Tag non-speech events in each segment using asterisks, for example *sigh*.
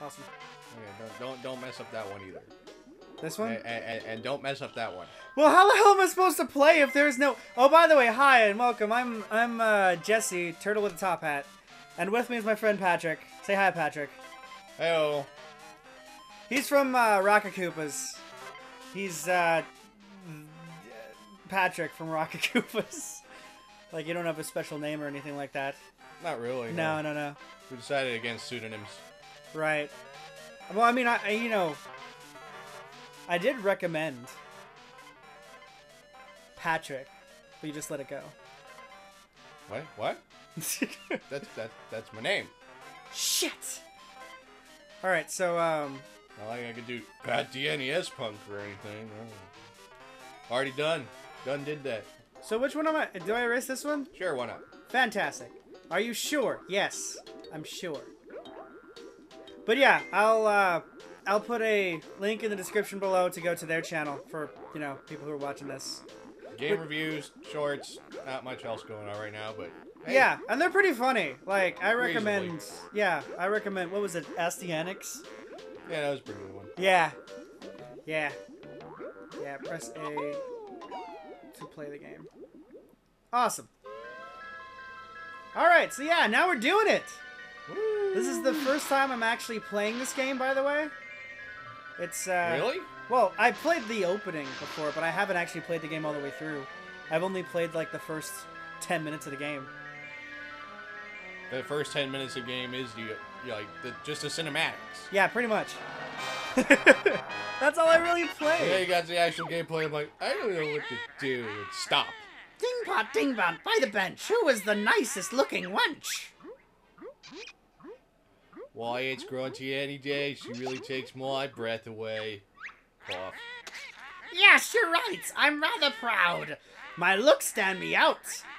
Awesome. Okay, don't, don't don't mess up that one either. This one? And, and, and don't mess up that one. Well, how the hell am I supposed to play if there's no? Oh, by the way, hi and welcome. I'm I'm uh, Jesse, turtle with a top hat, and with me is my friend Patrick. Say hi, Patrick. Hey, He's from uh, Rocket Koopas. He's uh, Patrick from Rocket Koopas. *laughs* like you don't have a special name or anything like that. not really. No, no, no. We decided against pseudonyms. Right. Well, I mean, I, I you know, I did recommend Patrick, but you just let it go. What? What? *laughs* That's that that's my name. Shit. All right, so um, Not like I could do Pat the NES punk or anything. No. Already done. Done did that. so which one am I? Do I erase this one? Sure, why not? Fantastic. Are you sure? Yes, I'm sure. But yeah, I'll uh, I'll put a link in the description below to go to their channel for you know people who are watching this. Game reviews, shorts, not much else going on right now, but hey, Yeah, and they're pretty funny. Like I recommend. Reasonably. Yeah, I recommend. What was it? Annex. yeah, that was a pretty good one. Yeah. Yeah. Yeah. Press A to play the game. Awesome. All right, so yeah, now we're doing it. This is the first time I'm actually playing this game, by the way. It's uh, Really? Well, I played the opening before, but I haven't actually played the game all the way through. I've only played like the first ten minutes of the game. The first ten minutes of the game is the like the, just the cinematics. Yeah, pretty much. *laughs* That's all I really play. Yeah, you got the actual gameplay. I'm like, I don't know what to do. And stop. Dingpot, dingbot, by the bench. Who is the nicest looking wench? Why it's grunty any day. She really takes my breath away. Cough. Yes, you're right. I'm rather proud. My looks stand me out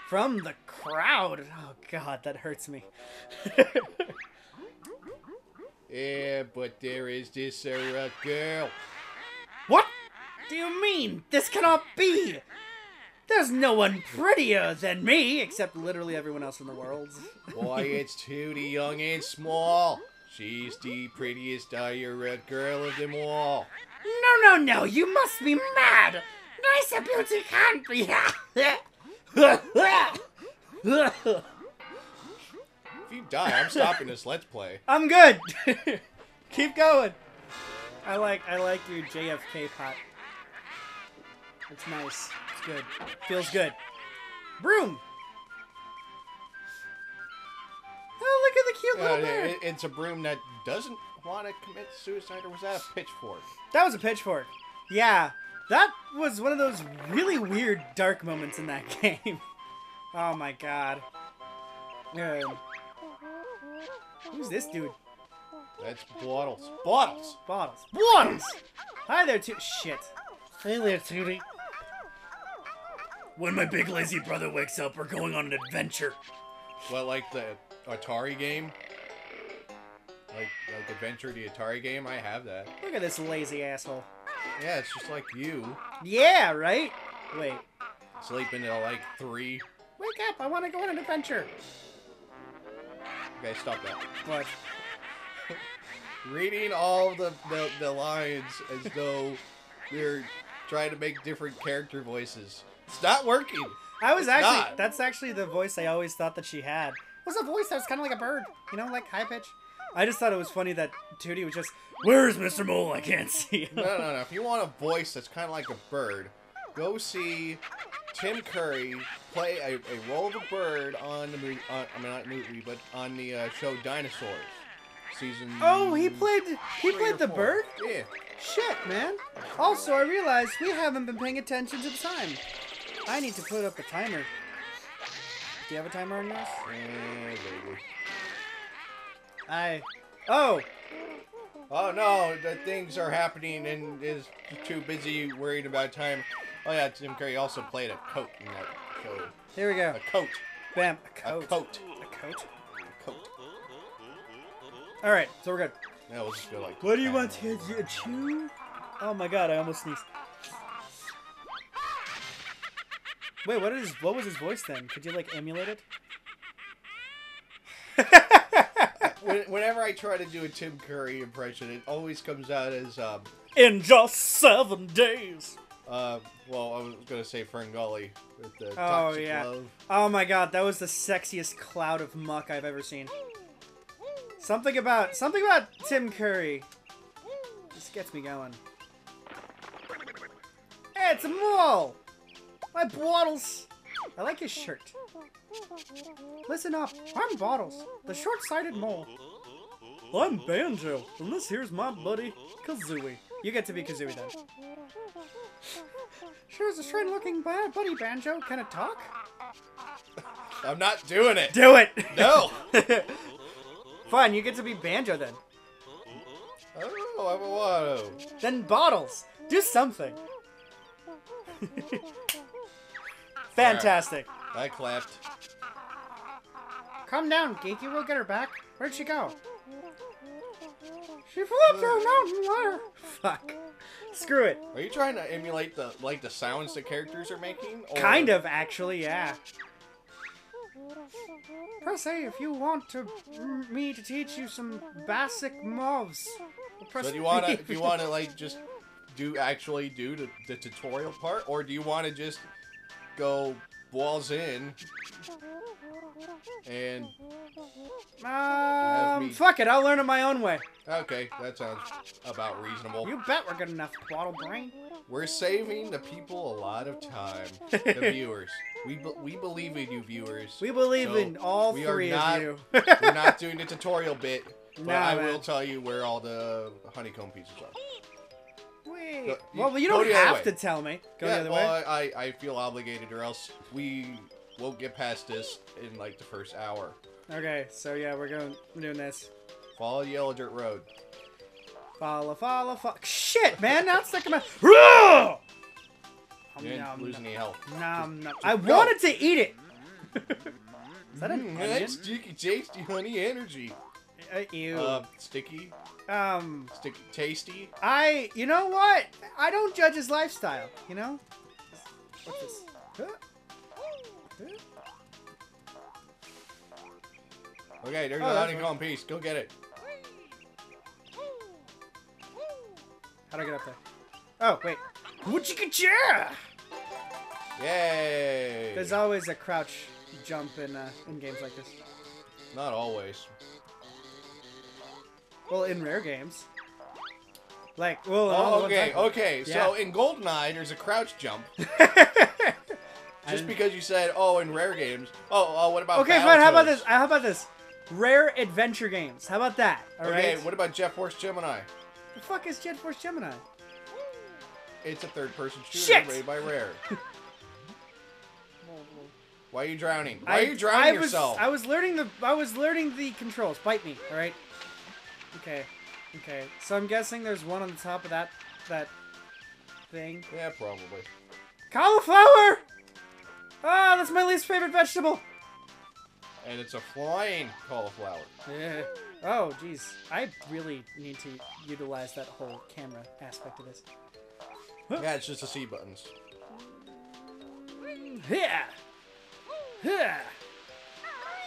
from the crowd. Oh God, that hurts me. *laughs* Yeah, but there is this uh, girl. what do you mean? This cannot be. There's no one prettier than me, except literally everyone else in the world. Why it's Tooty young and small. She's the prettiest red girl of them all. No, no, no, you must be mad. Nicer beauty can't be. If you die, I'm stopping this let's play. I'm good. *laughs* Keep going. I like I like your JFK pot. It's nice. It's good. Feels good. Broom. Oh, look at the cute Uh, little bird. it- it's a broom that doesn't want to commit suicide, or was that a pitchfork? That was a pitchfork. Yeah, that was one of those really weird dark moments in that *laughs* game. oh my god. Um, who's this dude? That's bottles. Bottles! Bottles. Bottles! Hi there, Tooty. Shit. Hey there, Tooty. When my big lazy brother wakes up, we're going on an adventure. What, like the Atari game? Like, like Adventure, the Atari game? I have that. Look at this lazy asshole. Yeah, it's just like you. Yeah, right? Wait. Sleeping till like 3. Wake up, I want to go on an adventure. Okay, stop that. What? *laughs* Reading all the, the, the lines as though they're trying to make different character voices. It's not working. I was It's actually, not. that's actually the voice I always thought that she had. It was a voice that was kind of like a bird, you know, like high pitch. I just thought it was funny that Tooty was just, Where's Mr. Mole? I can't *laughs* see him. No, no, no. If you want a voice that's kind of like a bird, go see Tim Curry play a, a role of a bird on the movie. On, I mean, not movie, but on the uh, show Dinosaurs, season. Oh, he played, he played the four. bird? Yeah. Shit, man. Also, I realized we haven't been paying attention to the time. I need to put up a timer. Do you have a timer on yours? I. Oh! Oh no, the things are happening and is too busy worried about time. Oh yeah, Jim Carrey also played a coat in that show. Here we go. A coat. Bam. A coat. A coat. A coat? A coat. Alright, so we're good. Yeah, we'll just go like. What do you want to to chew? Oh my god, I almost sneezed. Wait, what is what was his voice then? Could you like emulate it? *laughs* whenever I try to do a Tim Curry impression, it always comes out as um, In just seven days. uh, well, I was gonna say Ferngully with the Oh, toxic yeah. love. Oh my god, that was the sexiest cloud of muck I've ever seen. Something about something about Tim Curry just gets me going. Hey, it's a mole! My bottles! I like his shirt. Listen up, I'm Bottles, the short-sighted mole. I'm Banjo, and this here's my buddy, Kazooie. You get to be Kazooie then. Sure is a strange-looking bad buddy, Banjo. Can it talk? I'm not doing it. Do it! No. *laughs* Fine, you get to be Banjo then. Oh, I'm a Watto. Then Bottles, do something. *laughs* Fantastic. I clapped. Calm down, Geeky. We'll get her back. Where'd she go? She flew up the mountain ladder. Fuck. Screw it. Are you trying to emulate the like the sounds the characters are making? Or... Kind of, actually, yeah. Press A if you want to me to teach you some basic moves. Press So do you want to B. do you want to like just do actually do the, the tutorial part, or do you want to just go balls in and Um, me- fuck it. I'll learn it my own way. okay, that sounds about reasonable. You bet we're good enough, bottle brain. We're saving the people a lot of time, the *laughs* viewers. We be- we believe in you, viewers. We believe So, in all three not- of you. We're not *laughs* doing the tutorial bit, but Nah, I man. will tell you where all the honeycomb pieces are. Go- you- well, you don't have to tell me. Go yeah, the other well, way. I, I feel obligated, or else we won't get past this in like the first hour. Okay, so yeah, we're going. We're doing this. Follow the Yellow Dirt Road. Follow, follow, follow. Shit, man! Now it's sticking my. Nom, You didn't lose any health. Nom, nom. I wanted to eat it. *laughs* Is that an Mm, onion? that's sticky, tasty honey energy. Uh, ew. Uh, sticky, um, sticky, tasty. I. You know what? I don't judge his lifestyle. You know. What's this? Huh? Huh? Okay, there's Oh, a honeycomb piece. Go get it. How do I get up there? Oh wait. Woochie Yay! There's always a crouch jump in uh, in games like this. Not always. Well, in rare games. Like, well, Oh, okay, okay. Yeah. So in GoldenEye, there's a crouch jump. *laughs* Just because you said, oh, in rare games. Oh, oh what about Okay, fine. How about this? How about this? Rare adventure games. How about that? All right. Okay, what about Jet Force Gemini? the fuck is Jet Force Gemini? It's a third-person shooter Shit! made by Rare. *laughs* Why are you drowning? Why I, are you drowning I was, yourself? I was learning the. I was learning the controls. Bite me. All right. Okay. Okay. So I'm guessing there's one on the top of that that thing. Yeah, probably. Cauliflower. Ah, that's my least favorite vegetable. And it's a flying cauliflower. Yeah. Oh, jeez. I really need to utilize that whole camera aspect of this. Yeah, it's just the C buttons. Yeah. Yeah.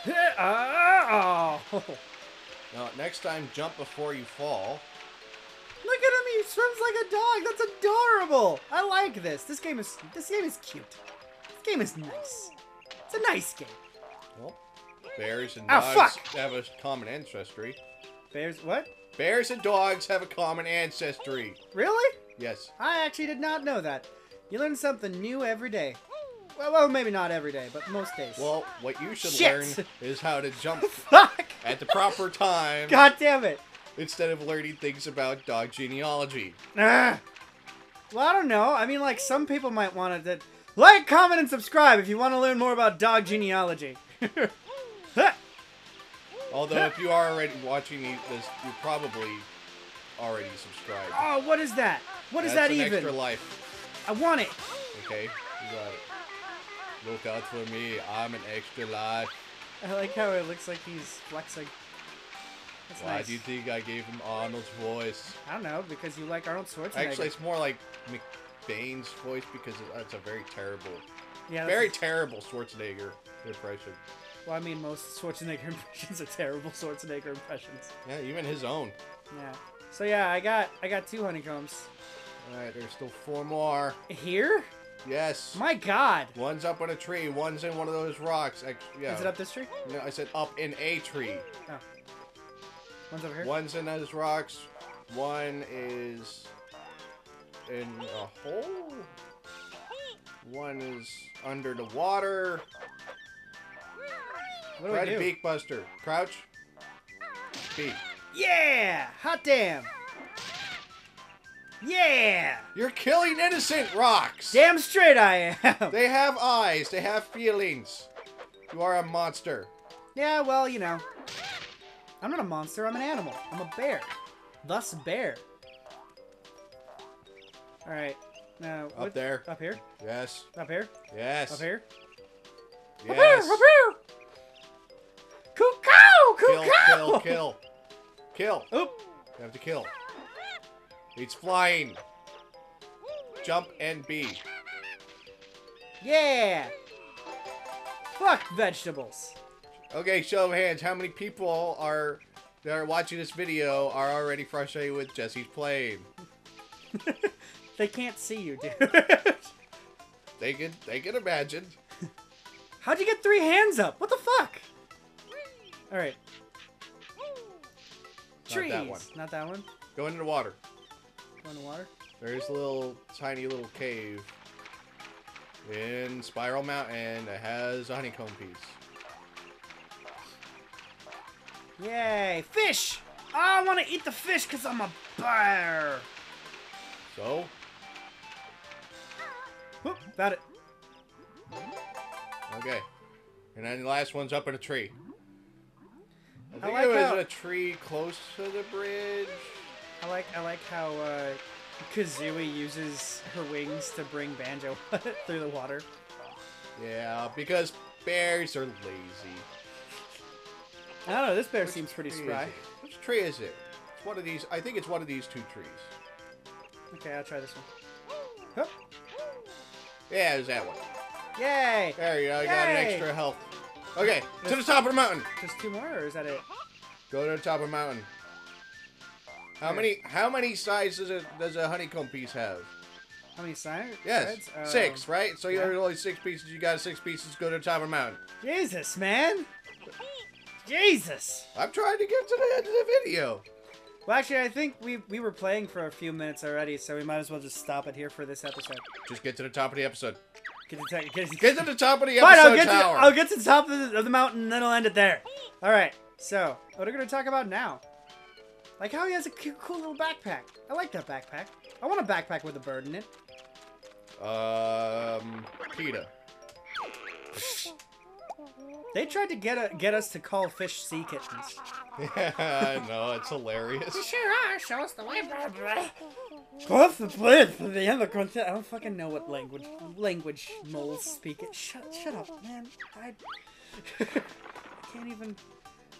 Yeah. Oh. *laughs* Now, next time, jump before you fall. Look at him. He swims like a dog. That's adorable. I like this. This game is this game is cute. This game is nice. It's a nice game. Well, bears and Ah, dogs fuck! have a common ancestry. Bears. What? Bears and dogs have a common ancestry. Really? Yes. I actually did not know that. You learn something new every day. Well, well, maybe not every day, but most days. Well, what you should Shit! learn is how to jump *laughs* fuck. At the proper time God damn it. instead of learning things about dog genealogy. Ah. Well, I don't know. I mean, like, some people might want to like, comment, and subscribe if you want to learn more about dog genealogy. *laughs* Although, if you are already watching this, you're probably already subscribed. oh, what is that? What is That's that an even? extra life. I want it. Okay, you got it. Look out for me. I'm an extra life. I like how it looks like he's flexing. That's Why nice. do you think I gave him Arnold's voice? I don't know, because you like Arnold Schwarzenegger. Actually, it's more like McBain's voice because it's a very terrible, yeah, very terrible Schwarzenegger impression. Well, I mean, most Schwarzenegger *laughs* impressions are terrible Schwarzenegger impressions. Yeah, even his own. Yeah. So yeah, I got I got two honeycombs. All right, there's still four more. Here? Yes. My God. One's up on a tree. One's in one of those rocks. Ex- yeah. Is it up this tree? No, I said up in a tree. Oh. One's over here. One's in those rocks. One is in a hole. One is under the water. What do Try to do? beak buster. Crouch. Beak. Yeah! Hot damn! Yeah! You're killing innocent rocks. Damn straight I am! *laughs* They have eyes. They have feelings. You are a monster. yeah, well, you know. I'm not a monster, I'm an animal. I'm a bear. Thus, bear. Alright. Now, Up what- there. Up here? Yes. Up here? Yes. Up here? Yes. Up here! Up here! Cuckoo! Kill, kill, kill. *laughs* Kill. Oop! You have to kill. He's flying. Jump and B. Yeah! Fuck vegetables. Okay, show of hands. How many people are that are watching this video are already frustrated with Jesse's playing? *laughs* They can't see you, dude. *laughs* They can they can imagine. *laughs* How'd you get three hands up? What the fuck? Alright. Not Trees. that one. Not that one. Go into the water. Go in the water. There's a little tiny little cave in Spiral Mountain that has a honeycomb piece. Yay! Fish! I want to eat the fish because I'm a bear. So Whoop, got it. okay, and then the last one's up in a tree. I I think like it was how- a tree close to the bridge. I like I like how uh, Kazooie uses her wings to bring Banjo *laughs* through the water. Yeah, because bears are lazy. I don't know. This bear Which seems pretty spry. Which tree is it? It's one of these. I think it's one of these two trees. Okay, I'll try this one. Hup. Yeah, it's that one. Yay! There you go. I got an extra health. Okay, to the top of the mountain. Just two more, or is that it? Go to the top of the mountain. How many? How many sides does a does a honeycomb piece have? How many sides? Yes, oh. six, right? So yeah. there's only six pieces. You got six pieces. Go to the top of the mountain. Jesus, man! Jesus! I'm trying to get to the end of the video. Well, actually, I think we we were playing for a few minutes already, so we might as well just stop it here for this episode. Just get to the top of the episode. Get to, ta- get to, Get to the top of the Fine, episode I'll get to. I'll get to the top of the, of the mountain, and then I'll end it there. All right. So, what are we gonna talk about now? Like how he has a cute, cool little backpack. I like that backpack. I want a backpack with a bird in it. Um, PETA. *laughs* They tried to get a, get us to call fish sea kittens. Yeah, I know it's hilarious. Sure are. Show us the way, What's the plan for the end of the content? I don't fucking know what language language moles speak it. Shut shut up, man. I, *laughs* I can't even.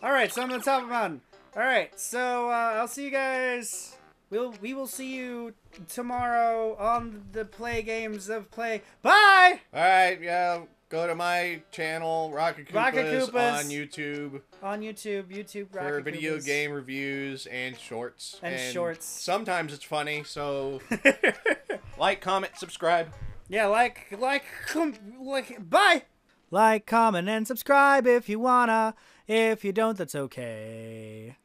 All right, so I'm on the top of the mountain. All right, so uh, I'll see you guys. We'll we will see you tomorrow on the play games of play. Bye. All right, yeah. Go to my channel, Rocket Koopas, Rocket Koopas. on YouTube On YouTube, YouTube for video Koopas. game reviews and shorts. And shorts. Sometimes it's funny, so *laughs* like, comment, subscribe. Yeah, like, like, like, bye! Like, comment, and subscribe if you wanna. If you don't, that's okay.